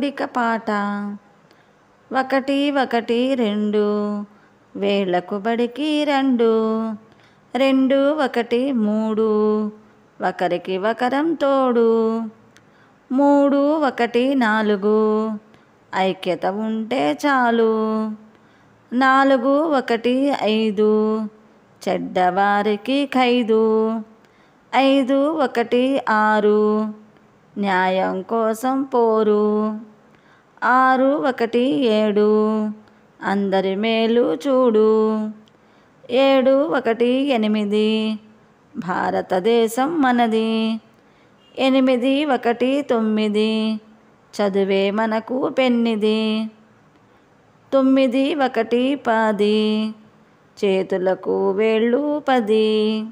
కూడిక పాట. ఒకటి ఒకటి రెండు. వేళ్ళకు బడికి రెండు. రెండు ఒకటి మూడు. ఒకరికి ఒకరం తోడు. మూడు ఒకటి నాలుగు. ఐక్యత ఉంటే చాలు. నాలుగు ఒకటి ఐదు. చెడ్డవారికి ఖైదు. ఐదు ఒకటి ఆరు. న్యాయం కోసం పోరు. ఆరు ఒకటి ఏడు. అందరి మేలు చూడు. ఏడు ఒకటి ఎనిమిది. భారతదేశం మనది. ఎనిమిది ఒకటి తొమ్మిది. చదువే మనకు పెన్నిది. తొమ్మిది ఒకటి పది. చేతులకు వేళ్ళు పది.